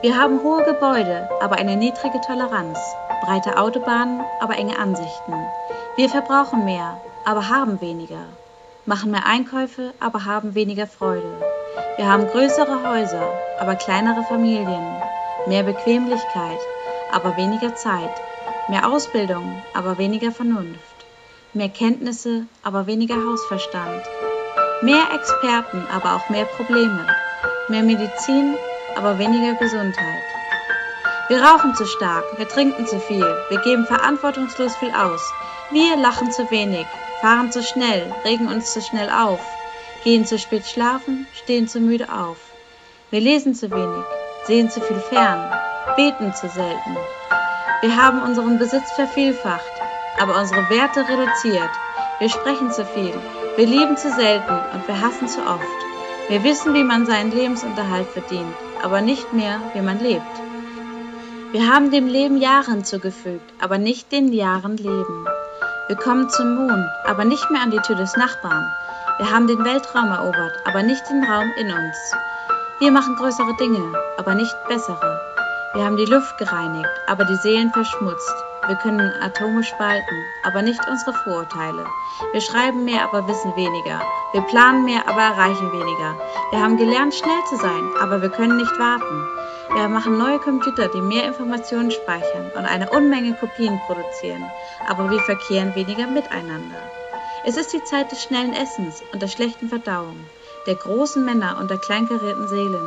Wir haben hohe Gebäude, aber eine niedrige Toleranz, breite Autobahnen, aber enge Ansichten. Wir verbrauchen mehr, aber haben weniger, machen mehr Einkäufe, aber haben weniger Freude. Wir haben größere Häuser, aber kleinere Familien, mehr Bequemlichkeit, aber weniger Zeit, mehr Ausbildung, aber weniger Vernunft, mehr Kenntnisse, aber weniger Hausverstand, mehr Experten, aber auch mehr Probleme, mehr Medizin, aber weniger Gesundheit. Wir rauchen zu stark, wir trinken zu viel, wir geben verantwortungslos viel aus, wir lachen zu wenig, fahren zu schnell, regen uns zu schnell auf, gehen zu spät schlafen, stehen zu müde auf. Wir lesen zu wenig, sehen zu viel fern, beten zu selten. Wir haben unseren Besitz vervielfacht, aber unsere Werte reduziert. Wir sprechen zu viel, wir lieben zu selten und wir hassen zu oft. Wir wissen, wie man seinen Lebensunterhalt verdient, aber nicht mehr, wie man lebt. Wir haben dem Leben Jahre hinzugefügt, aber nicht den Jahren Leben. Wir kommen zum Mond, aber nicht mehr an die Tür des Nachbarn. Wir haben den Weltraum erobert, aber nicht den Raum in uns. Wir machen größere Dinge, aber nicht bessere. Wir haben die Luft gereinigt, aber die Seelen verschmutzt. Wir können Atome spalten, aber nicht unsere Vorurteile. Wir schreiben mehr, aber wissen weniger. Wir planen mehr, aber erreichen weniger. Wir haben gelernt, schnell zu sein, aber wir können nicht warten. Wir machen neue Computer, die mehr Informationen speichern und eine Unmenge Kopien produzieren, aber wir verkehren weniger miteinander. Es ist die Zeit des schnellen Essens und der schlechten Verdauung, der großen Männer und der kleinkarierten Seelen,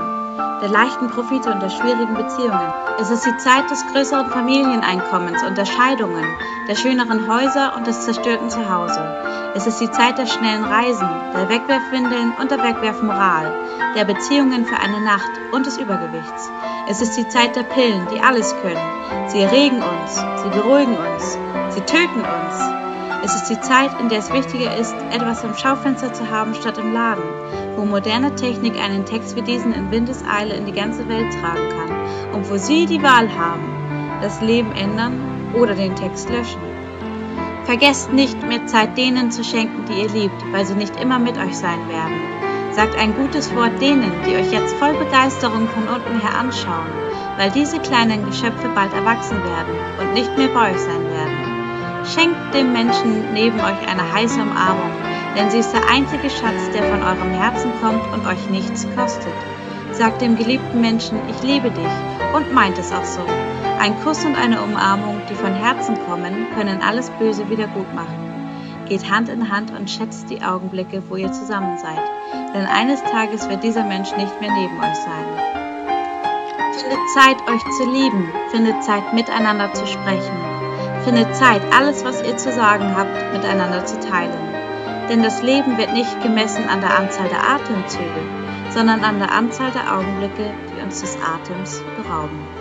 der leichten Profite und der schwierigen Beziehungen. Es ist die Zeit des größeren Familieneinkommens und der Scheidungen, der schöneren Häuser und des zerstörten Zuhause. Es ist die Zeit der schnellen Reisen, der Wegwerfwindeln und der Wegwerfmoral, der Beziehungen für eine Nacht und des Übergewichts. Es ist die Zeit der Pillen, die alles können. Sie erregen uns, sie beruhigen uns, sie töten uns. Es ist die Zeit, in der es wichtiger ist, etwas im Schaufenster zu haben statt im Laden, wo moderne Technik einen Text wie diesen in Windeseile in die ganze Welt tragen kann und wo Sie die Wahl haben, das Leben ändern oder den Text löschen. Vergesst nicht, mehr Zeit denen zu schenken, die ihr liebt, weil sie nicht immer mit euch sein werden. Sagt ein gutes Wort denen, die euch jetzt voll Begeisterung von unten her anschauen, weil diese kleinen Geschöpfe bald erwachsen werden und nicht mehr bei euch sein werden. Schenkt dem Menschen neben euch eine heiße Umarmung, denn sie ist der einzige Schatz, der von eurem Herzen kommt und euch nichts kostet. Sagt dem geliebten Menschen, ich liebe dich und meint es auch so. Ein Kuss und eine Umarmung, die von Herzen kommen, können alles Böse wieder gut machen. Geht Hand in Hand und schätzt die Augenblicke, wo ihr zusammen seid, denn eines Tages wird dieser Mensch nicht mehr neben euch sein. Findet Zeit, euch zu lieben, findet Zeit, miteinander zu sprechen. Findet Zeit, alles, was ihr zu sagen habt, miteinander zu teilen. Denn das Leben wird nicht gemessen an der Anzahl der Atemzüge, sondern an der Anzahl der Augenblicke, die uns des Atems berauben.